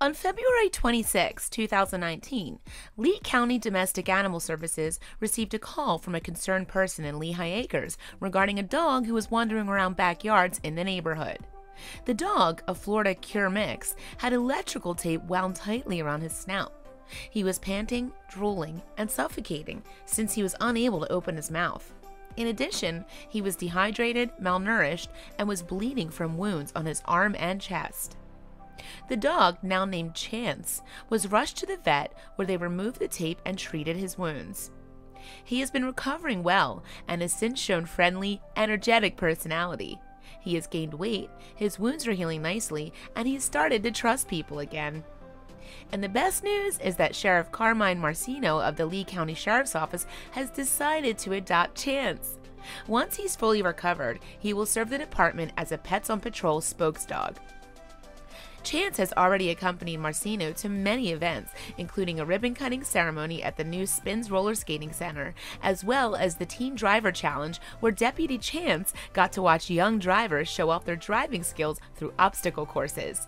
On February 26, 2019, Lee County Domestic Animal Services received a call from a concerned person in Lehigh Acres regarding a dog who was wandering around backyards in the neighborhood. The dog, a Florida Cur Mix, had electrical tape wound tightly around his snout. He was panting, drooling, and suffocating since he was unable to open his mouth. In addition, he was dehydrated, malnourished, and was bleeding from wounds on his arm and chest. The dog, now named Chance, was rushed to the vet where they removed the tape and treated his wounds. He has been recovering well and has since shown friendly, energetic personality. He has gained weight, his wounds are healing nicely, and he has started to trust people again. And the best news is that Sheriff Carmine Marceno of the Lee County Sheriff's Office has decided to adopt Chance. Once he's fully recovered, he will serve the department as a Pets on Patrol spokesdog. Chance has already accompanied Marceno to many events, including a ribbon cutting ceremony at the new Spins Roller Skating Center, as well as the Teen Driver Challenge, where Deputy Chance got to watch young drivers show off their driving skills through obstacle courses.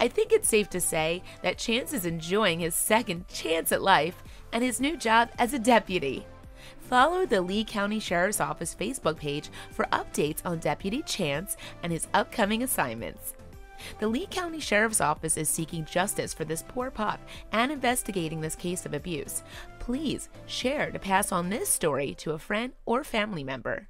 I think it's safe to say that Chance is enjoying his second chance at life and his new job as a deputy. Follow the Lee County Sheriff's Office Facebook page for updates on Deputy Chance and his upcoming assignments. The Lee County Sheriff's Office is seeking justice for this poor pup and investigating this case of abuse. Please share to pass on this story to a friend or family member.